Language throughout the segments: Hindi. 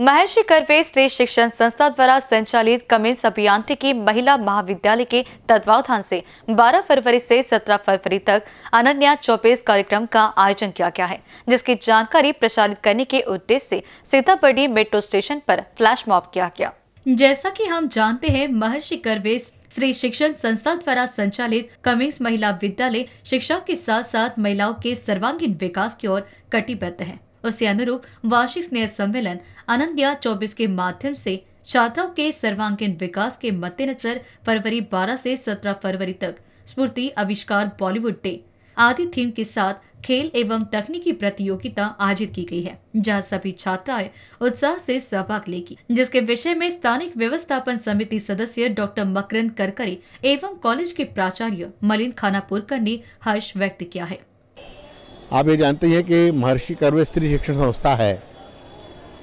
महर्षि कर्वे स्त्री शिक्षण संस्था द्वारा संचालित कमिंस अभियांत्रिकी महिला महाविद्यालय के तत्वावधान से 12 फरवरी से 17 फरवरी तक अनन्या चौबीस कार्यक्रम का आयोजन किया गया है, जिसकी जानकारी प्रसारित करने के उद्देश्य से सीताबर्डी मेट्रो स्टेशन पर फ्लैश मॉब किया गया। जैसा कि हम जानते हैं, महर्षि कर्वे स्त्री शिक्षण संस्था द्वारा संचालित कमिंस महिला विद्यालय शिक्षा के साथ साथ महिलाओं के सर्वांगीण विकास की ओर कटिबद्ध है। उसी अनुरूप वार्षिक स्नेह सम्मेलन अनंत्या 24 के माध्यम से छात्राओं के सर्वांगीण विकास के मद्देनजर फरवरी 12 से 17 फरवरी तक स्फूर्ति आविष्कार बॉलीवुड डे आदि थीम के साथ खेल एवं तकनीकी प्रतियोगिता आयोजित की गई है, जहाँ सभी छात्राएँ उत्साह से सहभाग लेगी, जिसके विषय में स्थानिक व्यवस्थापन समिति सदस्य डॉक्टर मकरंद करकरी एवं कॉलेज के प्राचार्य मलिन खानापुरकर ने हर्ष व्यक्त किया है। आप ये जानते हैं कि महर्षि कर्वे स्त्री शिक्षण संस्था है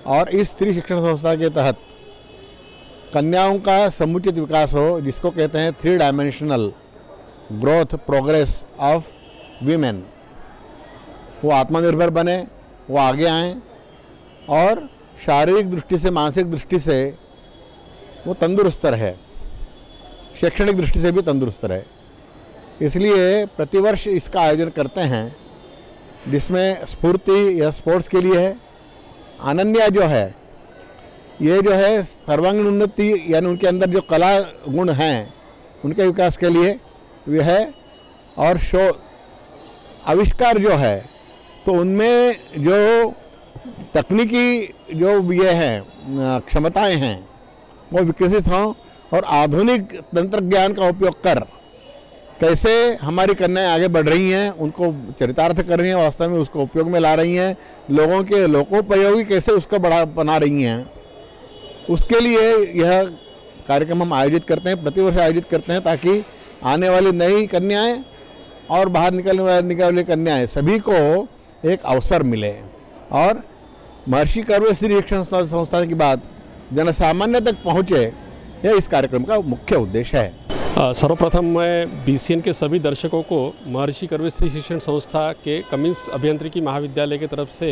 और इस स्त्री शिक्षण संस्था के तहत कन्याओं का समुचित विकास हो, जिसको कहते हैं three dimensional growth progress of women वो आत्मनिर्भर बने, वो आगे आएँ और शारीरिक दृष्टि से, मानसिक दृष्टि से वो तंदुरुस्त रहे। शैक्षणिक दृष्टि से भी तंदुरुस्त रहे। इसलिए प्रतिवर्ष इसका आयोजन करते हैं। जिसमें स्फूर्ति या स्पोर्ट्स के लिए है, अनन्या जो है, ये जो है सर्वांगीण उन्नति यानी उनके अंदर जो कला गुण हैं, उनके विकास के लिए वे है। और शो, आविष्कार जो है तो उनमें जो तकनीकी जो ये हैं, क्षमताएँ हैं, वो विकसित हों और आधुनिक तंत्र ज्ञान का उपयोग कर कैसे हमारी कन्याएँ आगे बढ़ रही हैं, उनको चरितार्थ कर रही हैं, वास्तव में उसको उपयोग में ला रही हैं, लोगों के लोकोपयोगी कैसे उसको बढ़ा, बना रही हैं। उसके लिए यह कार्यक्रम हम आयोजित करते हैं प्रतिवर्ष आयोजित करते हैं ताकि आने वाली नई कन्याएँ और बाहर निकलने वाली निकलने वाली कन्याएँ सभी को एक अवसर मिले। और महर्षि कर्व श्री शिक्षण संस्था की बात जनसामान्य तक पहुँचे, यह इस कार्यक्रम का मुख्य उद्देश्य है। सर्वप्रथम मैं बीसीएन के सभी दर्शकों को महर्षि कर्वेश्री शिक्षण संस्था के कमिंस अभियंत्रिकी महाविद्यालय की तरफ़ से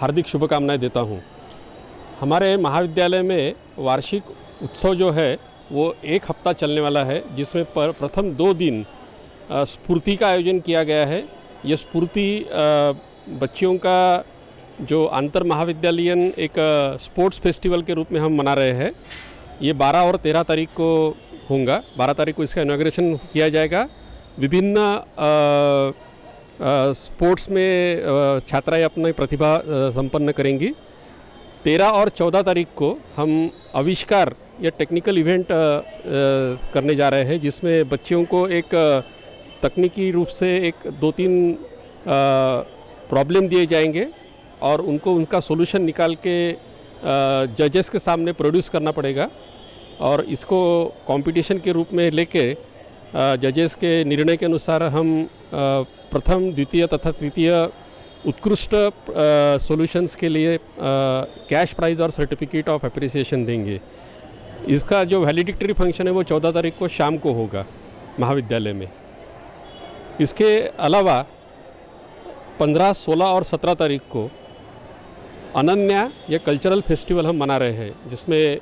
हार्दिक शुभकामनाएँ देता हूँ। हमारे महाविद्यालय में वार्षिक उत्सव जो है, वो एक हफ़्ता चलने वाला है, जिसमें पर प्रथम दो दिन स्फूर्ति का आयोजन किया गया है ये स्फूर्ति बच्चियों का जो अंतर महाविद्यालयन एक स्पोर्ट्स फेस्टिवल के रूप में हम मना रहे हैं ये 12 और 13 तारीख को होगा। बारह तारीख को इसका इनाग्रेशन किया जाएगा। विभिन्न स्पोर्ट्स में छात्राएँ अपनी प्रतिभा संपन्न करेंगी। तेरह और चौदह तारीख को हम आविष्कार या टेक्निकल इवेंट करने जा रहे हैं, जिसमें बच्चियों को एक तकनीकी रूप से एक दो तीन प्रॉब्लम दिए जाएँगे और उनको उनका सोल्यूशन निकाल के जजेस के सामने प्रोड्यूस करना पड़ेगा। और इसको कंपटीशन के रूप में लेके जजेस के निर्णय के अनुसार हम प्रथम, द्वितीय तथा तृतीय उत्कृष्ट सॉल्यूशंस के लिए कैश प्राइज़ और सर्टिफिकेट ऑफ़ अप्रिसिएशन देंगे। इसका जो वैलिडिक्टरी फ़ंक्शन है वो चौदह तारीख को शाम को होगा महाविद्यालय में। इसके अलावा पंद्रह, सोलह और सत्रह तारीख को अनन्या, ये कल्चरल फेस्टिवल हम मना रहे हैं, जिसमें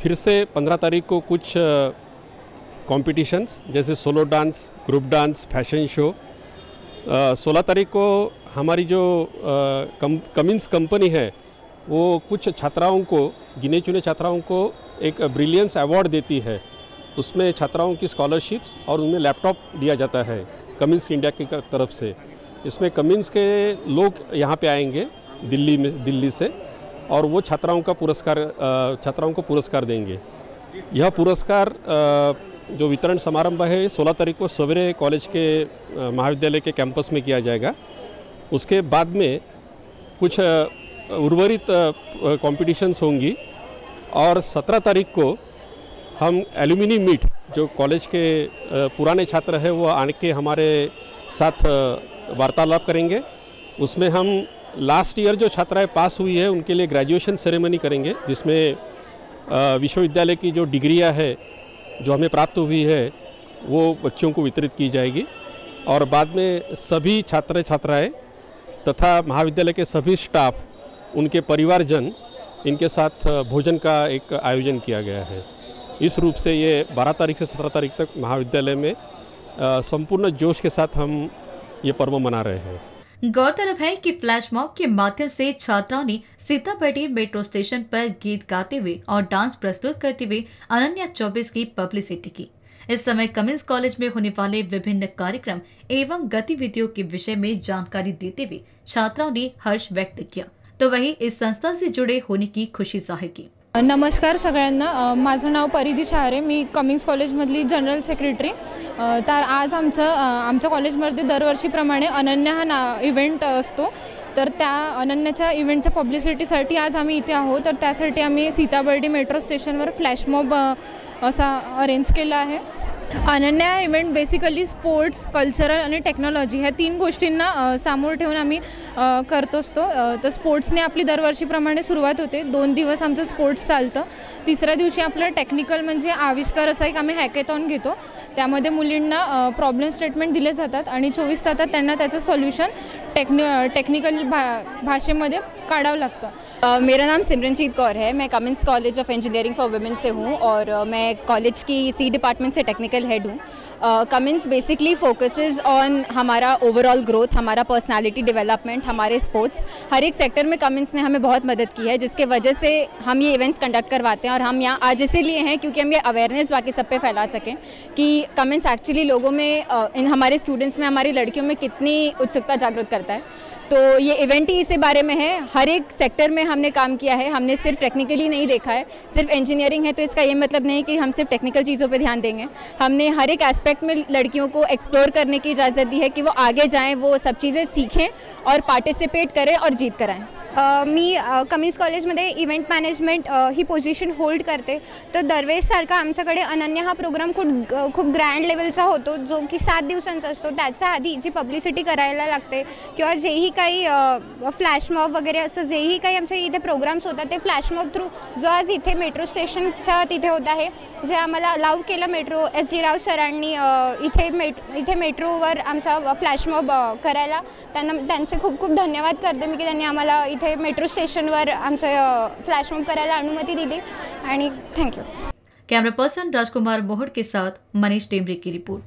फिर से पंद्रह तारीख को कुछ कॉम्पिटिशन्स जैसे solo dance group dance fashion show सोलह तारीख को हमारी जो कम कमिंस कंपनी है, वो कुछ छात्राओं को गिने चुने छात्राओं को एक ब्रिलियंस अवार्ड देती है। उसमें छात्राओं की स्कॉलरशिप्स और उनमें लैपटॉप दिया जाता है कमिंस इंडिया की तरफ़ से। इसमें कमिंस के लोग यहाँ पे आएँगे, दिल्ली में, दिल्ली से। और वो छात्राओं का पुरस्कार छात्राओं को पुरस्कार देंगे। यह पुरस्कार जो वितरण समारंभ है 16 तारीख को सवेरे कॉलेज के महाविद्यालय के कैंपस में किया जाएगा। उसके बाद में कुछ उर्वरित कॉम्पिटिशन्स होंगी और 17 तारीख को हम एल्यूमिनी मीट जो कॉलेज के पुराने छात्र हैं, वो आने के हमारे साथ वार्तालाप करेंगे। उसमें हम लास्ट ईयर जो छात्राएँ पास हुई है, उनके लिए ग्रेजुएशन सेरेमनी करेंगे, जिसमें विश्वविद्यालय की जो डिग्रियाँ है, जो हमें प्राप्त हुई है, वो बच्चों को वितरित की जाएगी। और बाद में सभी छात्र छात्राएँ तथा महाविद्यालय के सभी स्टाफ उनके परिवारजन, इनके साथ भोजन का एक आयोजन किया गया है। इस रूप से ये 12 तारीख से 17 तारीख तक महाविद्यालय में संपूर्ण जोश के साथ हम ये पर्व मना रहे हैं। गौरतलब है कि फ्लैश मॉब के माध्यम से छात्राओं ने सीतापट्टी मेट्रो स्टेशन पर गीत गाते हुए और डांस प्रस्तुत करते हुए अनन्या चौबीस की पब्लिसिटी की। इस समय कमिंस कॉलेज में होने वाले विभिन्न कार्यक्रम एवं गतिविधियों के विषय में जानकारी देते हुए छात्राओं ने हर्ष व्यक्त किया। तो वही इस संस्था से जुड़े होने की खुशी ज़ाहिर की। नमस्कार सगळ्यांना. माझं नाव परिधी शहारे. मी कमिंग्स कॉलेजमधली जनरल सेक्रेटरी तर आज आमचं आमच्या कॉलेजमध्ये दरवर्षीप्रमाणे अनन्या हा ना इव्हेंट असतो. तर त्या अनन्याच्या इव्हेंटच्या पब्लिसिटीसाठी आज आम्ही इथे आहोत. तर त्यासाठी आम्ही सीताबर्डी मेट्रो स्टेशनवर फ्लॅशमॉब असा अरेंज केला आहे. Ananya event basically sports cultural आणि टेक्नॉलॉजी ह्या तीन गोष्टींना सामोर सामोरं ठेवून आम्ही करत असतो तर स्पोर्ट्सने आपली दरवर्षीप्रमाणे सुरुवात होते. दोन दिवस आमचं स्पोर्ट्स चालतं. तिसऱ्या दिवशी आपलं टेक्निकल म्हणजे आविष्कार असा एक आम्ही हॅकेथॉन घेतो. त्यामध्ये मुलींना प्रॉब्लेम स्टेटमेंट दिले जातात आणि चोवीस तासात त्यांना त्याचं सोल्युशन टेक्नि टेक्निकल भा भाषेमध्ये काढावं लागतं. अ, मेरा नाम सिमरनजीत कौर है। मैं Cummins college of engineering for women से हूँ और अ, मैं कॉलेज की सी डिपार्टमेंट से टेक्निकल हेड हूँ। कमिंस बेसिकली फोकसेस ऑन हमारा ओवरऑल ग्रोथ हमारा पर्सनालिटी डेवलपमेंट हमारे स्पोर्ट्स हर एक सेक्टर में कमिंस ने हमें बहुत मदद की है जिसके वजह से हम ये इवेंट्स कंडक्ट करवाते हैं और हम यहाँ आज इसीलिए हैं क्योंकि हम ये अवेयरनेस बाकी सब पे फैला सकें कि कमेंट्स एक्चुअली लोगों में इन हमारे स्टूडेंट्स में हमारी लड़कियों में कितनी उत्सुकता जागृत करता है। तो ये इवेंट ही इसी बारे में है। हर एक सेक्टर में हमने काम किया है। हमने सिर्फ़ टेक्निकली नहीं देखा है। सिर्फ़ इंजीनियरिंग है तो इसका ये मतलब नहीं कि हम सिर्फ़ टेक्निकल चीज़ों पर ध्यान देंगे। हमने हर एक एस्पेक्ट में लड़कियों को एक्सप्लोर करने की इजाज़त दी है कि वो आगे जाएँ, वो सब चीज़ें सीखें और पार्टिसिपेट करें और जीत कराएँ। मी कमीज कॉलेजमध्ये इव्हेंट मॅनेजमेंट ही पोझिशन होल्ड करते. तर दरवेळेसारखा आमच्याकडे अनन्य हा प्रोग्राम खूप खूप ग्रँड लेवलचा होतो जो की सात दिवसांचा असतो. त्याच्या आधी जी पब्लिसिटी करायला लागते किंवा जेही काही फ्लॅशमॉब वगैरे असं जेही काही आमच्या इथे प्रोग्राम्स होतात ते फ्लॅशमॉब थ्रू जो आज इथे मेट्रो स्टेशनचा तिथे होत आहे जे आम्हाला अलाव केलं मेट्रो एस जी राव सरांनी इथे मेट इथे मेट्रोवर आमचा फ्लॅशमॉब करायला. त्यांना त्यांचे खूप खूप धन्यवाद करते मी की त्यांनी आम्हाला इथे मेट्रो स्टेशनवर आमचं फ्लॅशमॉब करायला अनुमती दिली आणि thank you. Camera person Rajkumar Mohad के साथ मनीष टेमरे की रिपोर्ट.